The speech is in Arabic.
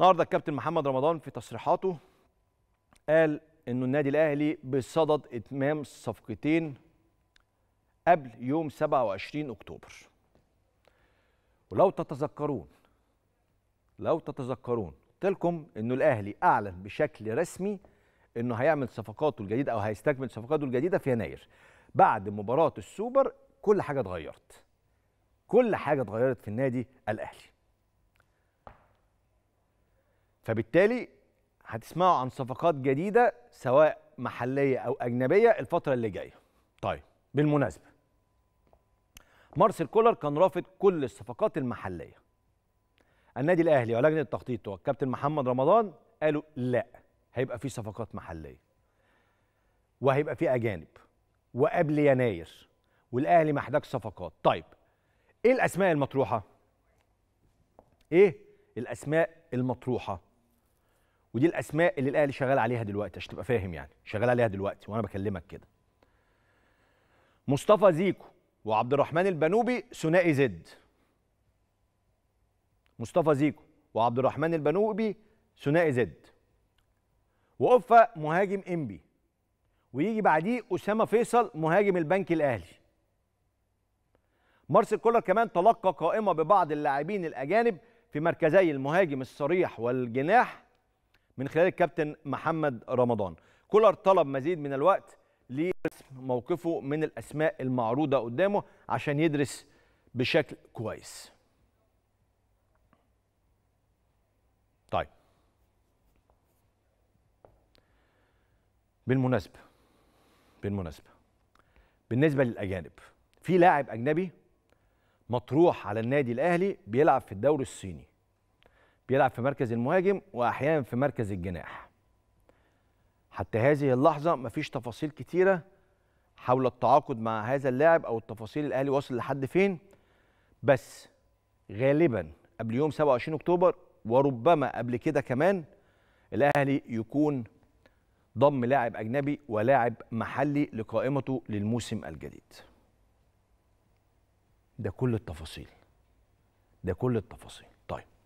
النهارده الكابتن محمد رمضان في تصريحاته قال إنه النادي الأهلي بصدد إتمام صفقتين قبل يوم 27 أكتوبر. ولو تتذكرون لو تتذكرون قلت لكم إنه الأهلي أعلن بشكل رسمي إنه هيعمل صفقاته الجديدة أو هيستكمل صفقاته الجديدة في يناير. بعد مباراة السوبر كل حاجة اتغيرت. كل حاجة اتغيرت في النادي الأهلي. فبالتالي هتسمعوا عن صفقات جديدة سواء محلية أو أجنبية الفترة اللي جاية. طيب بالمناسبة مارسيل كولر كان رافض كل الصفقات المحلية. النادي الأهلي ولجنة التخطيط والكابتن محمد رمضان قالوا لا هيبقى في صفقات محلية وهيبقى في أجانب وقبل يناير والأهلي محتاج صفقات. طيب إيه الأسماء المطروحة؟ إيه الأسماء المطروحة؟ ودي الأسماء اللي الأهلي شغال عليها دلوقتي عشان تبقى فاهم يعني شغال عليها دلوقتي وأنا بكلمك كده. مصطفى زيكو وعبد الرحمن البنوبي ثنائي زد. مصطفى زيكو وعبد الرحمن البنوبي ثنائي زد. وقفة مهاجم إنبي. ويجي بعديه أسامة فيصل مهاجم البنك الأهلي. مارسيل كولر كمان تلقى قائمة ببعض اللاعبين الأجانب في مركزي المهاجم الصريح والجناح من خلال الكابتن محمد رمضان. كولر طلب مزيد من الوقت لرسم موقفه من الأسماء المعروضة قدامه عشان يدرس بشكل كويس. طيب. بالمناسبة بالمناسبة بالنسبة للأجانب في لاعب أجنبي مطروح على النادي الأهلي بيلعب في الدوري الصيني. بيلعب في مركز المهاجم وأحيانا في مركز الجناح. حتى هذه اللحظة مفيش تفاصيل كتيرة حول التعاقد مع هذا اللاعب أو التفاصيل الأهلي واصل لحد فين بس غالبا قبل يوم 27 أكتوبر وربما قبل كده كمان الأهلي يكون ضم لاعب أجنبي ولاعب محلي لقائمته للموسم الجديد. ده كل التفاصيل. ده كل التفاصيل. طيب.